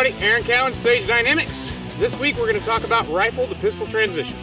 everybody, Aaron Cowan, Sage Dynamics. This week we're going to talk about rifle to pistol transition.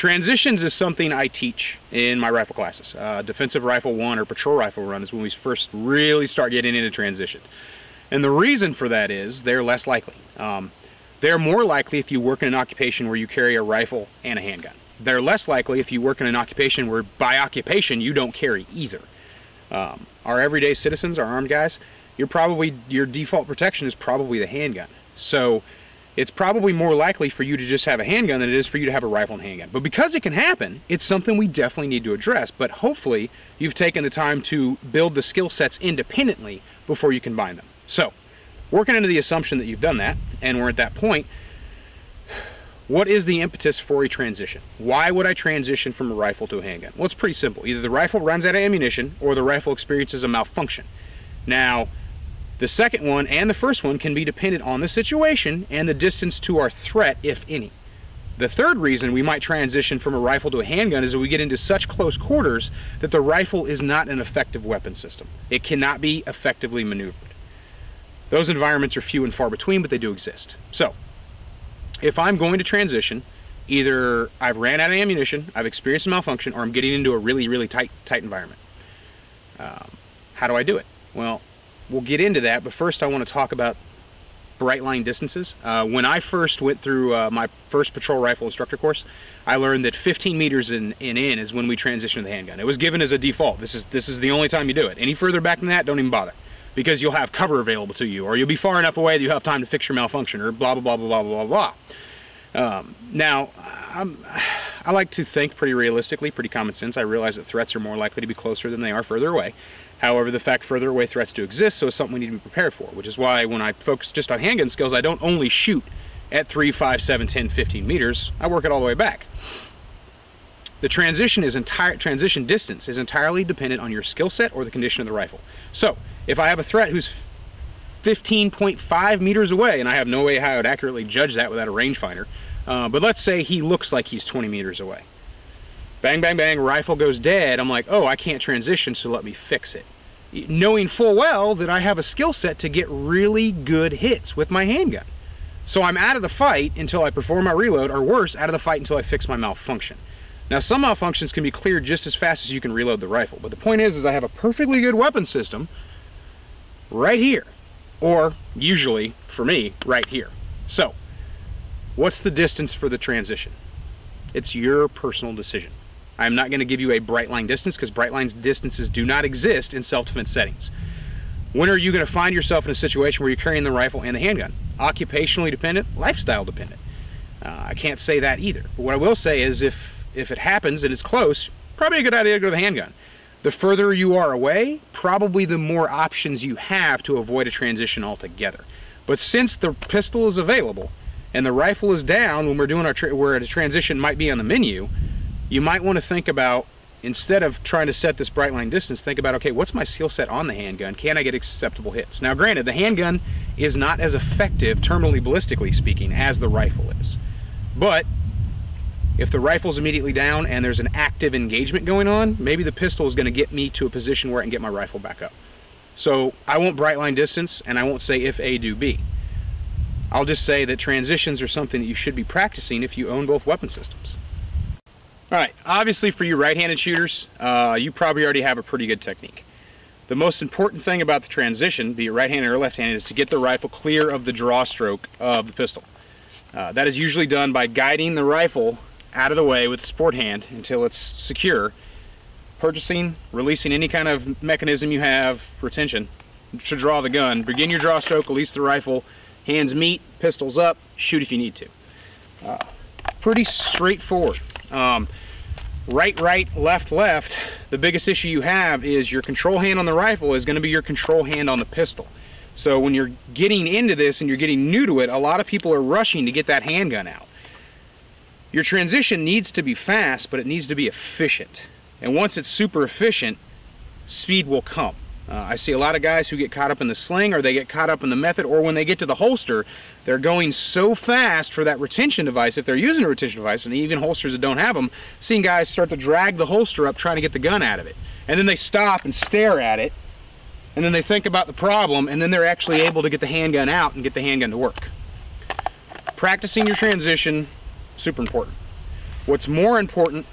Transitions is something I teach in my rifle classes. Uh, defensive rifle one or patrol rifle run is when we first really start getting into transition. And the reason for that is they're less likely. Um, they're more likely if you work in an occupation where you carry a rifle and a handgun. They're less likely if you work in an occupation where by occupation you don't carry either. Um, our everyday citizens, our armed guys, you're probably, your default protection is probably the handgun. So it's probably more likely for you to just have a handgun than it is for you to have a rifle and handgun. But because it can happen, it's something we definitely need to address. But hopefully you've taken the time to build the skill sets independently before you combine them. So, working under the assumption that you've done that, and we're at that point, what is the impetus for a transition? Why would I transition from a rifle to a handgun? Well, it's pretty simple. Either the rifle runs out of ammunition or the rifle experiences a malfunction. Now, the second one and the first one can be dependent on the situation and the distance to our threat, if any. The third reason we might transition from a rifle to a handgun is that we get into such close quarters that the rifle is not an effective weapon system. It cannot be effectively maneuvered. Those environments are few and far between, but they do exist. So, if I'm going to transition, either I've ran out of ammunition, I've experienced a malfunction, or I'm getting into a really, really tight, tight environment. Um, how do I do it? Well, we'll get into that, but first I want to talk about bright line distances. Uh, when I first went through uh, my first patrol rifle instructor course, I learned that 15 meters in, in in is when we transition to the handgun. It was given as a default. This is this is the only time you do it. Any further back than that, don't even bother, because you'll have cover available to you, or you'll be far enough away that you have time to fix your malfunction, or blah blah blah blah blah blah blah. Um, now, I'm, I like to think pretty realistically, pretty common sense. I realize that threats are more likely to be closer than they are further away. However, the fact further away threats do exist, so it's something we need to be prepared for, which is why when I focus just on handgun skills, I don't only shoot at 3, 5, 7, 10, 15 meters, I work it all the way back. The transition is entire transition distance is entirely dependent on your skill set or the condition of the rifle. So, if I have a threat who's 15.5 meters away, and I have no way how I would accurately judge that without a rangefinder, uh, but let's say he looks like he's 20 meters away. Bang, bang, bang, rifle goes dead. I'm like, oh, I can't transition, so let me fix it. Knowing full well that I have a skill set to get really good hits with my handgun. So I'm out of the fight until I perform my reload, or worse, out of the fight until I fix my malfunction. Now, some malfunctions can be cleared just as fast as you can reload the rifle, but the point is, is I have a perfectly good weapon system right here, or usually, for me, right here. So, what's the distance for the transition? It's your personal decision. I'm not going to give you a bright line distance because bright line distances do not exist in self-defense settings. When are you going to find yourself in a situation where you're carrying the rifle and the handgun? Occupationally dependent, lifestyle dependent. Uh, I can't say that either. But what I will say is if, if it happens and it's close, probably a good idea to go to the handgun. The further you are away, probably the more options you have to avoid a transition altogether. But since the pistol is available and the rifle is down when we're doing our where a transition might be on the menu, you might want to think about instead of trying to set this bright line distance, think about, okay, what's my skill set on the handgun? Can I get acceptable hits? Now, granted, the handgun is not as effective, terminally ballistically speaking, as the rifle is. But if the rifle's immediately down and there's an active engagement going on, maybe the pistol is going to get me to a position where I can get my rifle back up. So I won't bright line distance, and I won't say if A do B. I'll just say that transitions are something that you should be practicing if you own both weapon systems. All right, obviously for you right-handed shooters, uh, you probably already have a pretty good technique. The most important thing about the transition, be it right-handed or left-handed, is to get the rifle clear of the draw stroke of the pistol. Uh, that is usually done by guiding the rifle out of the way with the sport hand until it's secure. Purchasing, releasing any kind of mechanism you have, for tension to draw the gun. Begin your draw stroke, release the rifle, hands meet, pistols up, shoot if you need to. Uh, pretty straightforward. Um, right, right, left, left, the biggest issue you have is your control hand on the rifle is going to be your control hand on the pistol. So when you're getting into this and you're getting new to it, a lot of people are rushing to get that handgun out. Your transition needs to be fast, but it needs to be efficient. And once it's super efficient, speed will come. Uh, I see a lot of guys who get caught up in the sling or they get caught up in the method or when they get to the holster, they're going so fast for that retention device, if they're using a retention device, and even holsters that don't have them, seeing guys start to drag the holster up trying to get the gun out of it. And then they stop and stare at it, and then they think about the problem, and then they're actually able to get the handgun out and get the handgun to work. Practicing your transition, super important. What's more important,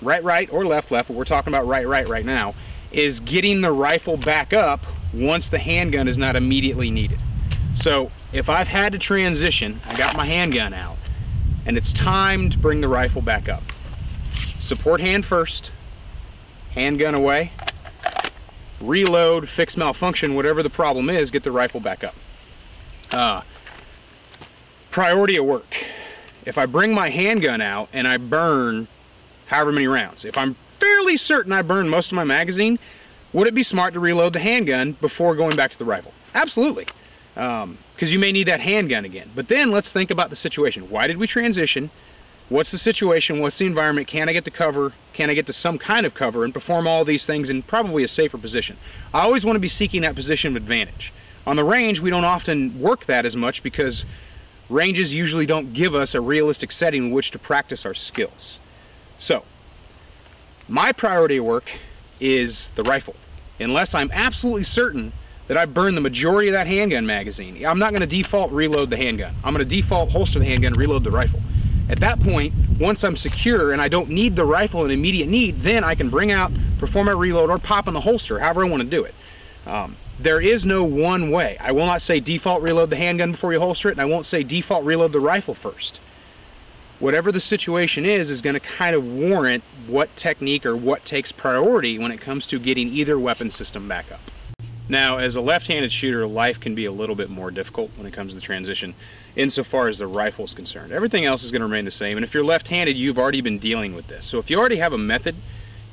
right, right, or left, left, what we're talking about right, right right now, is getting the rifle back up once the handgun is not immediately needed. So if I've had to transition, I got my handgun out, and it's time to bring the rifle back up. Support hand first, handgun away, reload, fix malfunction, whatever the problem is, get the rifle back up. Uh, priority of work. If I bring my handgun out and I burn however many rounds, if I'm fairly certain I burned most of my magazine, would it be smart to reload the handgun before going back to the rifle? Absolutely. Because um, you may need that handgun again. But then let's think about the situation. Why did we transition? What's the situation? What's the environment? Can I get to cover? Can I get to some kind of cover and perform all these things in probably a safer position? I always want to be seeking that position of advantage. On the range, we don't often work that as much because ranges usually don't give us a realistic setting in which to practice our skills. So, my priority work is the rifle. Unless I'm absolutely certain that I burned the majority of that handgun magazine, I'm not going to default reload the handgun. I'm going to default holster the handgun reload the rifle. At that point, once I'm secure and I don't need the rifle in immediate need, then I can bring out, perform a reload, or pop in the holster, however I want to do it. Um, there is no one way. I will not say default reload the handgun before you holster it, and I won't say default reload the rifle first whatever the situation is, is going to kind of warrant what technique or what takes priority when it comes to getting either weapon system back up. Now, as a left-handed shooter, life can be a little bit more difficult when it comes to the transition insofar as the rifle is concerned. Everything else is going to remain the same, and if you're left-handed, you've already been dealing with this. So if you already have a method,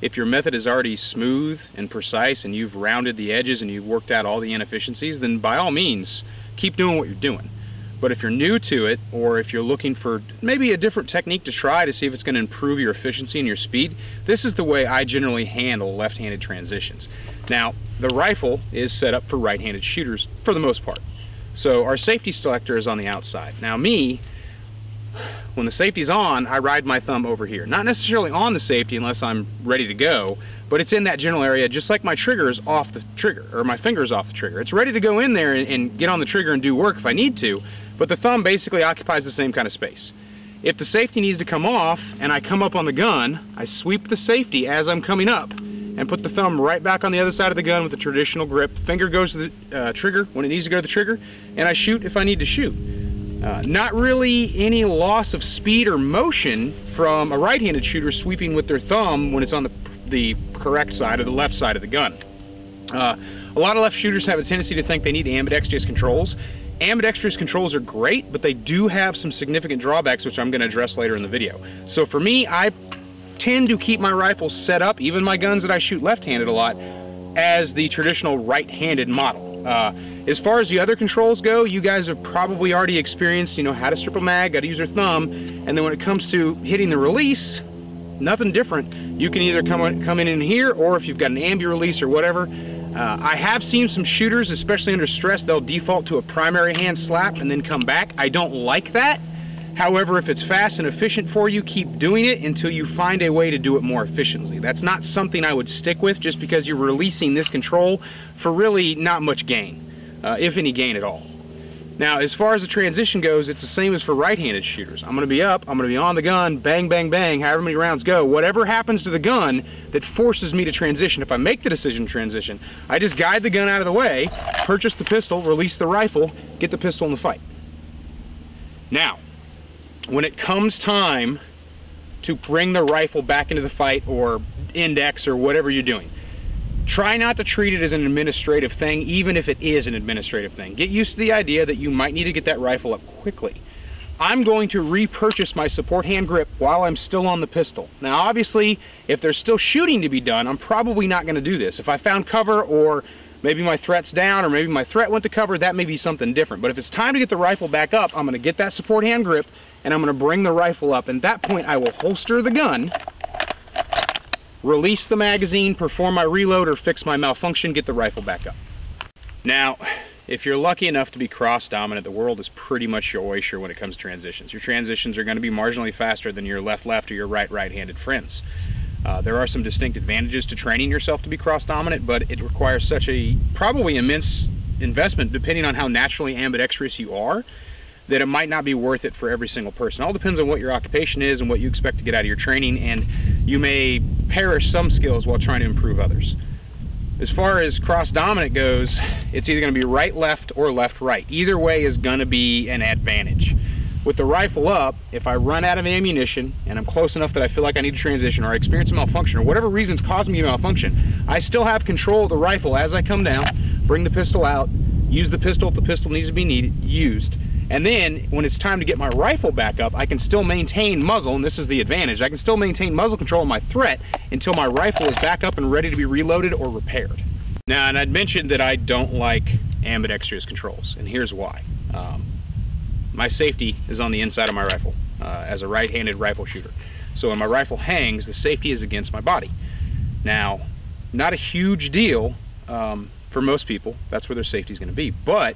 if your method is already smooth and precise and you've rounded the edges and you've worked out all the inefficiencies, then by all means, keep doing what you're doing. But if you're new to it, or if you're looking for maybe a different technique to try to see if it's going to improve your efficiency and your speed, this is the way I generally handle left-handed transitions. Now, the rifle is set up for right-handed shooters for the most part. So our safety selector is on the outside. Now me, when the safety's on, I ride my thumb over here. Not necessarily on the safety unless I'm ready to go, but it's in that general area just like my trigger is off the trigger, or my finger's off the trigger. It's ready to go in there and, and get on the trigger and do work if I need to, but the thumb basically occupies the same kind of space. If the safety needs to come off and I come up on the gun, I sweep the safety as I'm coming up and put the thumb right back on the other side of the gun with the traditional grip. Finger goes to the uh, trigger when it needs to go to the trigger, and I shoot if I need to shoot. Uh, not really any loss of speed or motion from a right-handed shooter sweeping with their thumb when it's on the, the correct side or the left side of the gun. Uh, a lot of left shooters have a tendency to think they need ambidextrous controls. Ambidextrous controls are great, but they do have some significant drawbacks, which I'm going to address later in the video. So for me, I tend to keep my rifles set up, even my guns that I shoot left-handed a lot, as the traditional right-handed model. Uh, as far as the other controls go, you guys have probably already experienced, you know, how to strip a mag, how to use your thumb, and then when it comes to hitting the release, nothing different. You can either come, come in, in here, or if you've got an ambi release or whatever, uh, I have seen some shooters, especially under stress, they'll default to a primary hand slap and then come back. I don't like that. However, if it's fast and efficient for you, keep doing it until you find a way to do it more efficiently. That's not something I would stick with just because you're releasing this control for really not much gain, uh, if any gain at all. Now, as far as the transition goes, it's the same as for right-handed shooters. I'm going to be up, I'm going to be on the gun, bang, bang, bang, however many rounds go. Whatever happens to the gun that forces me to transition, if I make the decision to transition, I just guide the gun out of the way, purchase the pistol, release the rifle, get the pistol in the fight. Now, when it comes time to bring the rifle back into the fight or index or whatever you're doing. Try not to treat it as an administrative thing, even if it is an administrative thing. Get used to the idea that you might need to get that rifle up quickly. I'm going to repurchase my support hand grip while I'm still on the pistol. Now obviously, if there's still shooting to be done, I'm probably not going to do this. If I found cover or maybe my threat's down or maybe my threat went to cover, that may be something different. But if it's time to get the rifle back up, I'm going to get that support hand grip and I'm going to bring the rifle up. And at that point, I will holster the gun, release the magazine, perform my reload or fix my malfunction, get the rifle back up. Now, if you're lucky enough to be cross dominant, the world is pretty much your oyster when it comes to transitions. Your transitions are going to be marginally faster than your left left or your right right handed friends. Uh, there are some distinct advantages to training yourself to be cross dominant, but it requires such a probably immense investment depending on how naturally ambidextrous you are that it might not be worth it for every single person. It all depends on what your occupation is and what you expect to get out of your training, and you may perish some skills while trying to improve others. As far as cross dominant goes, it's either going to be right left or left right. Either way is going to be an advantage. With the rifle up, if I run out of ammunition and I'm close enough that I feel like I need to transition or I experience a malfunction or whatever reason's causing me a malfunction, I still have control of the rifle as I come down, bring the pistol out, use the pistol if the pistol needs to be needed, used, and then when it's time to get my rifle back up, I can still maintain muzzle, and this is the advantage. I can still maintain muzzle control of my threat until my rifle is back up and ready to be reloaded or repaired. Now, and I'd mentioned that I don't like ambidextrous controls, and here's why. Um, my safety is on the inside of my rifle uh, as a right-handed rifle shooter. So when my rifle hangs, the safety is against my body. Now, not a huge deal um, for most people. That's where their safety is going to be. But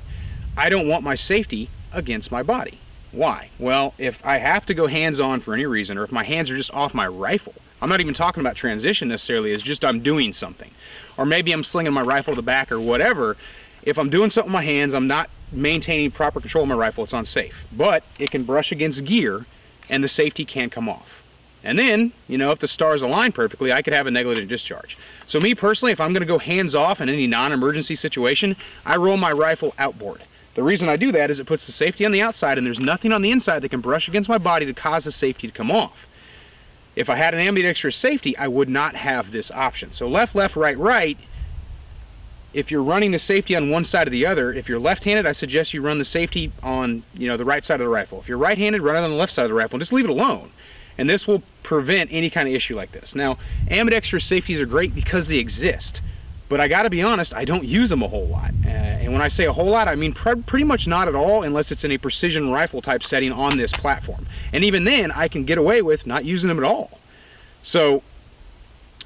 I don't want my safety against my body. Why? Well, if I have to go hands-on for any reason, or if my hands are just off my rifle, I'm not even talking about transition necessarily, it's just I'm doing something. Or maybe I'm slinging my rifle to the back or whatever. If I'm doing something with my hands, I'm not maintaining proper control of my rifle, it's unsafe. But it can brush against gear and the safety can come off. And then, you know, if the stars align perfectly, I could have a negligent discharge. So me personally, if I'm gonna go hands off in any non-emergency situation, I roll my rifle outboard. The reason I do that is it puts the safety on the outside and there's nothing on the inside that can brush against my body to cause the safety to come off. If I had an ambidextrous safety, I would not have this option. So left, left, right, right, if you're running the safety on one side or the other, if you're left-handed, I suggest you run the safety on you know the right side of the rifle. If you're right-handed, run it on the left side of the rifle just leave it alone. And this will prevent any kind of issue like this. Now, ambidextrous safeties are great because they exist. But I gotta be honest, I don't use them a whole lot. And when I say a whole lot, I mean pretty much not at all unless it's in a precision rifle type setting on this platform. And even then, I can get away with not using them at all. So,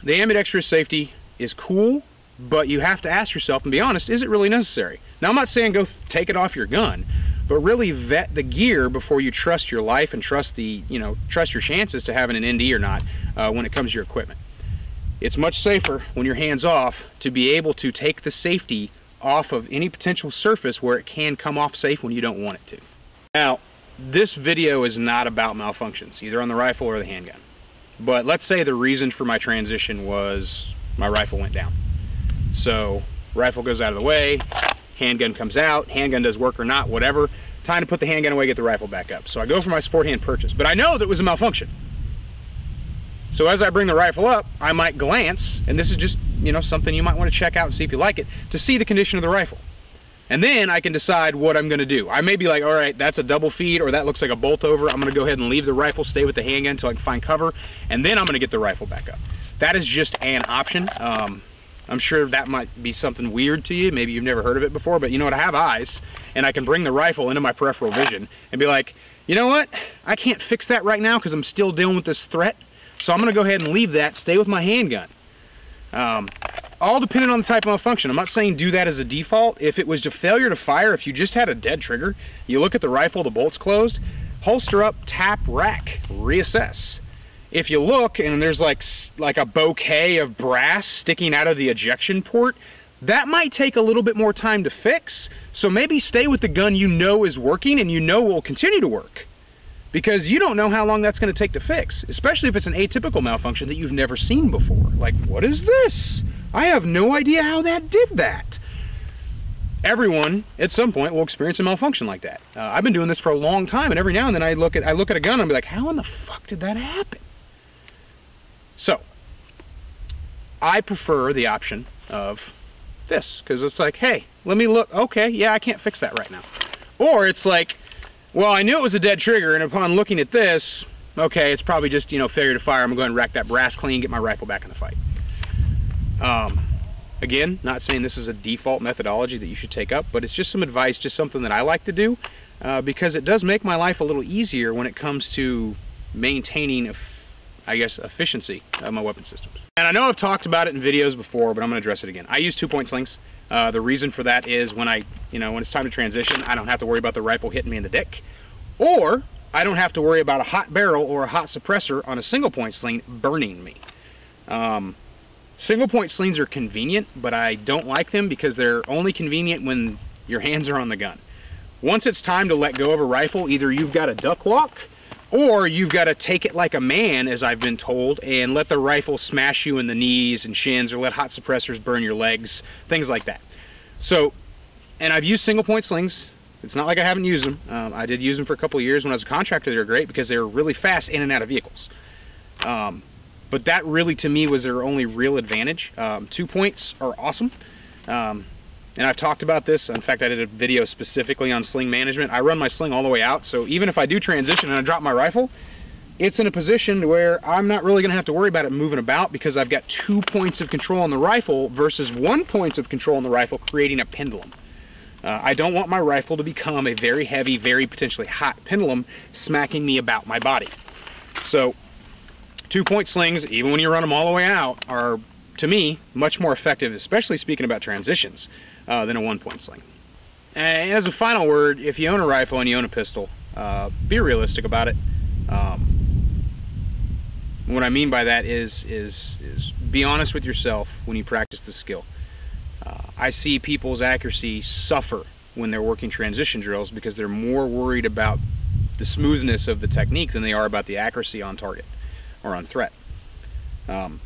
the ambidextrous safety is cool, but you have to ask yourself and be honest, is it really necessary? Now, I'm not saying go take it off your gun, but really vet the gear before you trust your life and trust the, you know, trust your chances to having an ND or not uh, when it comes to your equipment. It's much safer when you're hands off to be able to take the safety off of any potential surface where it can come off safe when you don't want it to. Now, this video is not about malfunctions, either on the rifle or the handgun. But let's say the reason for my transition was my rifle went down. So rifle goes out of the way, handgun comes out, handgun does work or not, whatever. Time to put the handgun away, get the rifle back up. So I go for my sport hand purchase, but I know that was a malfunction. So as I bring the rifle up, I might glance, and this is just, you know, something you might want to check out and see if you like it, to see the condition of the rifle. And then I can decide what I'm gonna do. I may be like, all right, that's a double feed, or that looks like a bolt over. I'm gonna go ahead and leave the rifle, stay with the handgun until I can find cover, and then I'm gonna get the rifle back up. That is just an option. Um, I'm sure that might be something weird to you. Maybe you've never heard of it before, but you know what? I have eyes, and I can bring the rifle into my peripheral vision and be like, you know what? I can't fix that right now because I'm still dealing with this threat. So I'm going to go ahead and leave that, stay with my handgun. Um, all depending on the type of function. I'm not saying do that as a default. If it was a failure to fire, if you just had a dead trigger, you look at the rifle, the bolt's closed, holster up, tap, rack, reassess. If you look and there's like, like a bouquet of brass sticking out of the ejection port, that might take a little bit more time to fix. So maybe stay with the gun you know is working and you know will continue to work because you don't know how long that's going to take to fix, especially if it's an atypical malfunction that you've never seen before. Like, what is this? I have no idea how that did that. Everyone at some point will experience a malfunction like that. Uh, I've been doing this for a long time, and every now and then I look at I look at a gun and I'm like, how in the fuck did that happen? So, I prefer the option of this because it's like, hey, let me look. Okay, yeah, I can't fix that right now. Or it's like, well, I knew it was a dead trigger, and upon looking at this, okay, it's probably just, you know, failure to fire. I'm going to rack that brass clean, get my rifle back in the fight. Um, again, not saying this is a default methodology that you should take up, but it's just some advice, just something that I like to do uh, because it does make my life a little easier when it comes to maintaining, I guess, efficiency of my weapon systems. And I know I've talked about it in videos before, but I'm to address it again. I use two-point slings. Uh, the reason for that is when I, you know, when it's time to transition, I don't have to worry about the rifle hitting me in the dick, or I don't have to worry about a hot barrel or a hot suppressor on a single point sling burning me. Um, single point slings are convenient, but I don't like them because they're only convenient when your hands are on the gun. Once it's time to let go of a rifle, either you've got to duck walk or you've got to take it like a man, as I've been told, and let the rifle smash you in the knees and shins or let hot suppressors burn your legs, things like that. So, and I've used single point slings it's not like I haven't used them. Um, I did use them for a couple years when I was a contractor. They were great because they were really fast in and out of vehicles. Um, but that really, to me, was their only real advantage. Um, two points are awesome. And I've talked about this. In fact, I did a video specifically on sling management. I run my sling all the way out, so even if I do transition and I drop my rifle, it's in a position where I'm not really going to have to worry about it moving about because I've got two points of control on the rifle versus one point of control on the rifle creating a pendulum. Uh, I don't want my rifle to become a very heavy, very potentially hot pendulum smacking me about my body. So two-point slings, even when you run them all the way out, are, to me, much more effective, especially speaking about transitions, uh, than a one-point sling. And as a final word, if you own a rifle and you own a pistol, uh, be realistic about it. Um, what I mean by that is, is, is be honest with yourself when you practice the skill. Uh, I see people's accuracy suffer when they're working transition drills because they're more worried about the smoothness of the technique than they are about the accuracy on target or on threat. Um,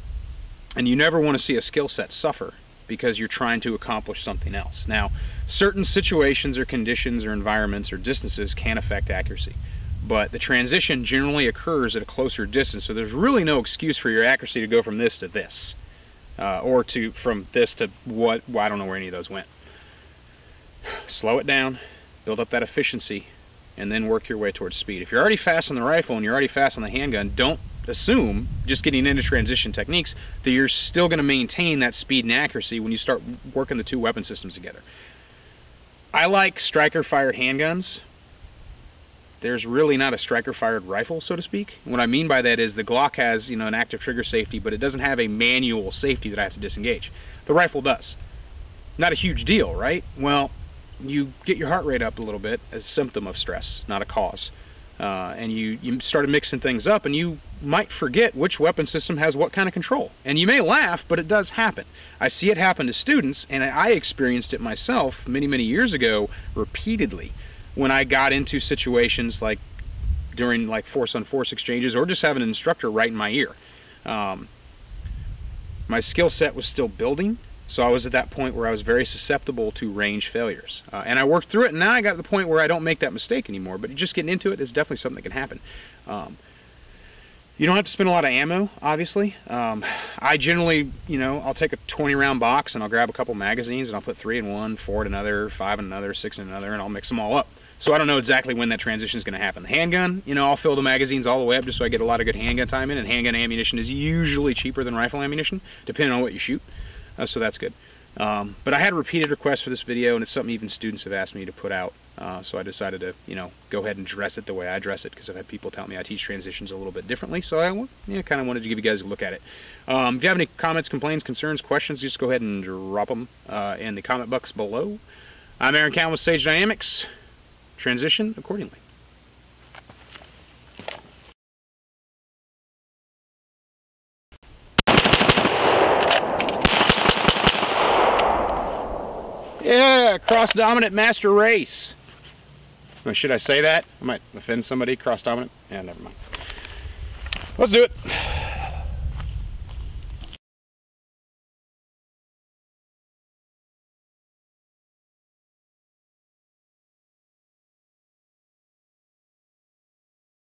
and you never want to see a skill set suffer because you're trying to accomplish something else. Now, certain situations or conditions or environments or distances can affect accuracy, but the transition generally occurs at a closer distance, so there's really no excuse for your accuracy to go from this to this uh, or to from this to what well, I don't know where any of those went. Slow it down, build up that efficiency, and then work your way towards speed. If you're already fast on the rifle and you're already fast on the handgun, don't assume, just getting into transition techniques, that you're still going to maintain that speed and accuracy when you start working the two weapon systems together. I like striker fired handguns there's really not a striker fired rifle, so to speak. What I mean by that is the Glock has, you know, an active trigger safety, but it doesn't have a manual safety that I have to disengage. The rifle does. Not a huge deal, right? Well, you get your heart rate up a little bit as a symptom of stress, not a cause. Uh, and you, you started mixing things up and you might forget which weapon system has what kind of control. And you may laugh, but it does happen. I see it happen to students, and I experienced it myself many, many years ago repeatedly when I got into situations like during like force on force exchanges or just having an instructor right in my ear. Um, my skill set was still building, so I was at that point where I was very susceptible to range failures. Uh, and I worked through it, and now I got to the point where I don't make that mistake anymore. But just getting into it is definitely something that can happen. Um, you don't have to spend a lot of ammo, obviously. Um, I generally, you know, I'll take a 20 round box and I'll grab a couple magazines and I'll put three in one, four in another, five in another, six in another, and I'll mix them all up. So I don't know exactly when that transition is going to happen. The handgun, you know, I'll fill the magazines all the way up just so I get a lot of good handgun time in, and handgun ammunition is usually cheaper than rifle ammunition, depending on what you shoot. Uh, so that's good. Um, but I had repeated requests for this video, and it's something even students have asked me to put out. Uh, so I decided to, you know, go ahead and dress it the way I dress it because I've had people tell me I teach transitions a little bit differently. So I you know, kind of wanted to give you guys a look at it. Um, if you have any comments, complaints, concerns, questions, just go ahead and drop them uh, in the comment box below. I'm Aaron Cowan with Sage Dynamics transition accordingly. Yeah, cross dominant master race. should I say that? I might offend somebody. Cross dominant? Yeah, never mind. Let's do it.